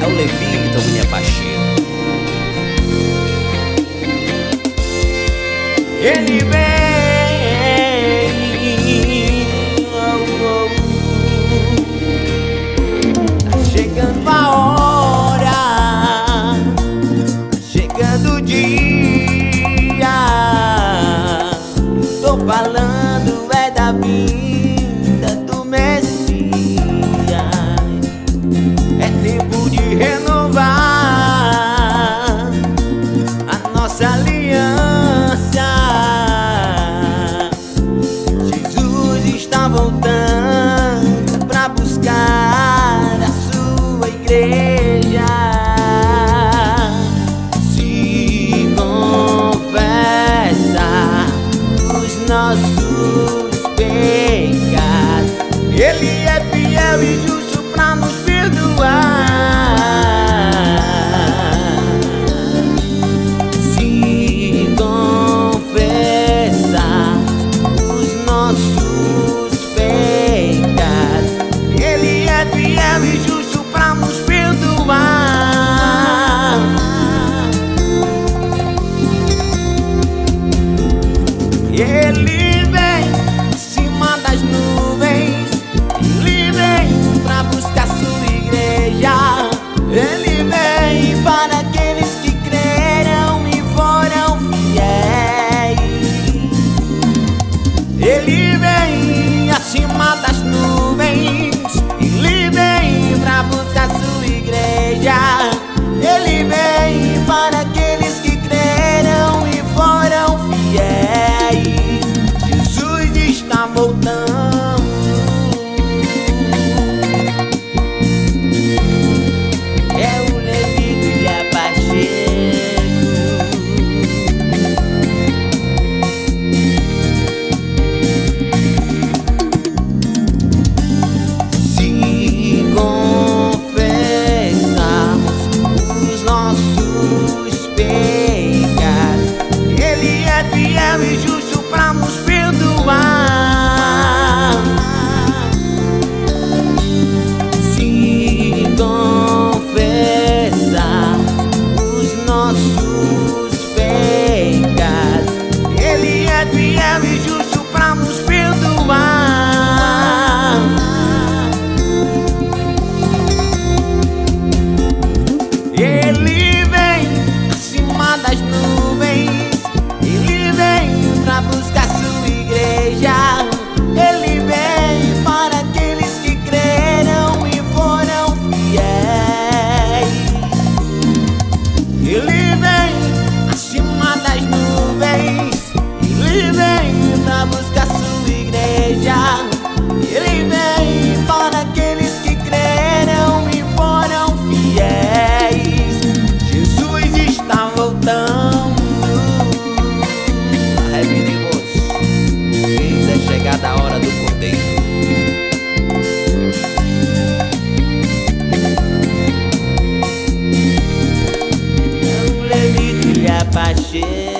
É o Levita, tá minha Pacheco. Ele vem. nossos pecados. Ele é fiel e justo. shit.